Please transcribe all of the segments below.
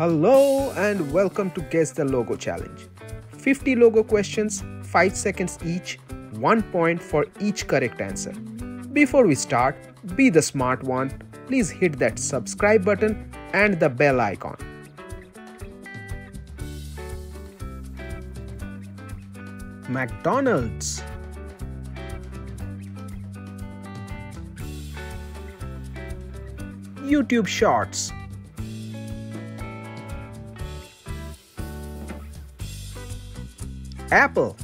Hello and welcome to Guess the Logo Challenge. 50 logo questions, 5 seconds each, 1 point for each correct answer. Before we start, be the smart one. Please hit that subscribe button and the bell icon. McDonald's YouTube Shorts Apple.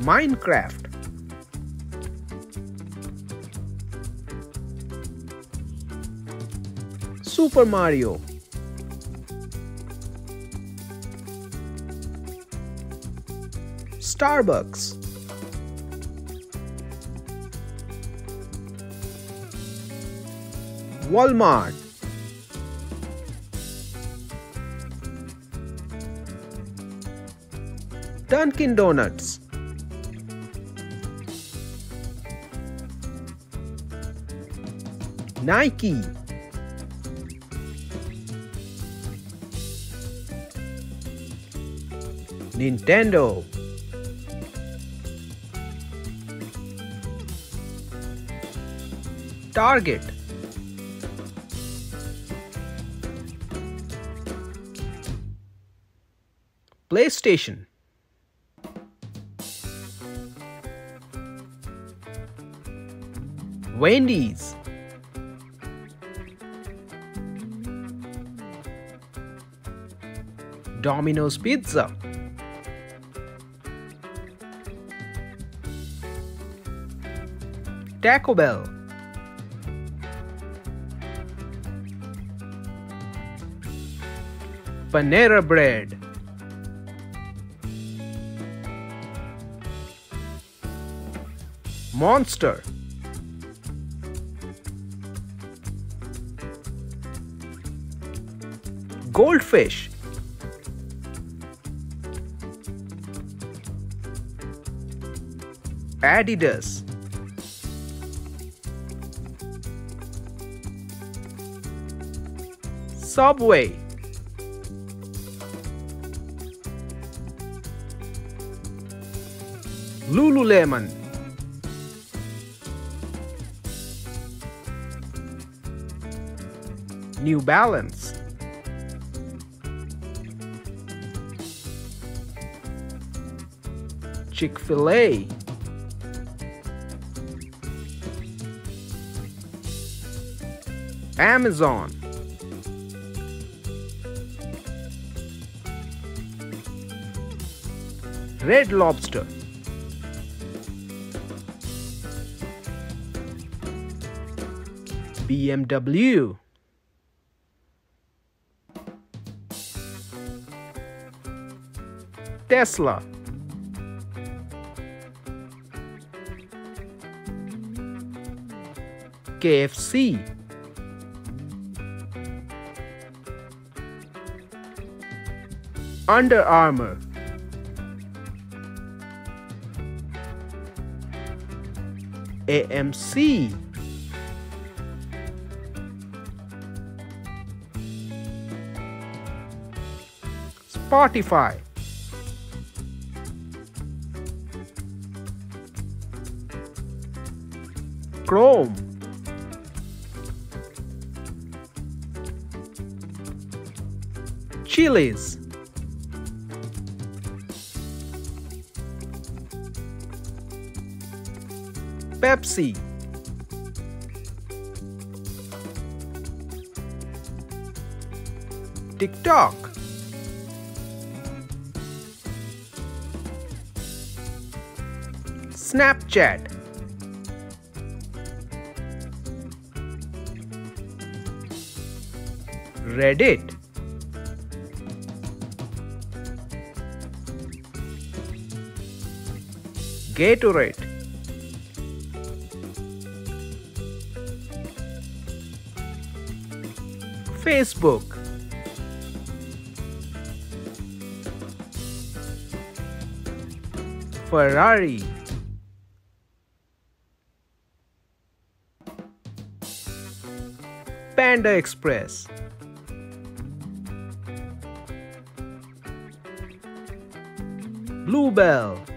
Minecraft. Super Mario. Starbucks. Walmart Dunkin' Donuts. Nike. Nintendo. Target. PlayStation Wendy's. Domino's Pizza. Taco Bell. Panera Bread. Monster Goldfish. Adidas. Subway. Lululemon. New Balance Chick-fil-A. Amazon. Red Lobster. BMW Tesla KFC Under Armour. AMC Spotify. Chrome Chili's Pepsi. TikTok. Snapchat. Reddit Gatorade Facebook Ferrari Panda Express. Bluebell.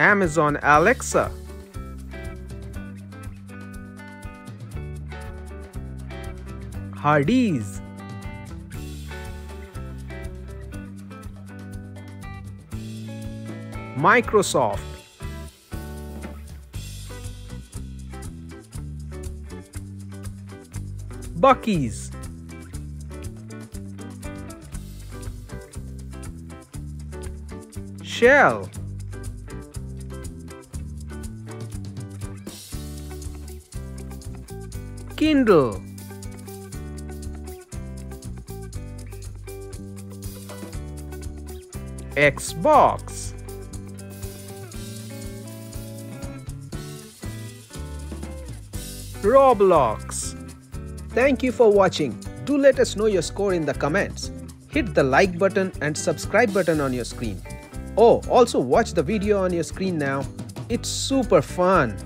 Amazon Alexa. Hardee's. Microsoft. Buc-ee's. Shell. Kindle. Xbox. Roblox. Thank you for watching. Do let us know your score in the comments. Hit the like button and subscribe button on your screen. Oh, also watch the video on your screen now. It's super fun.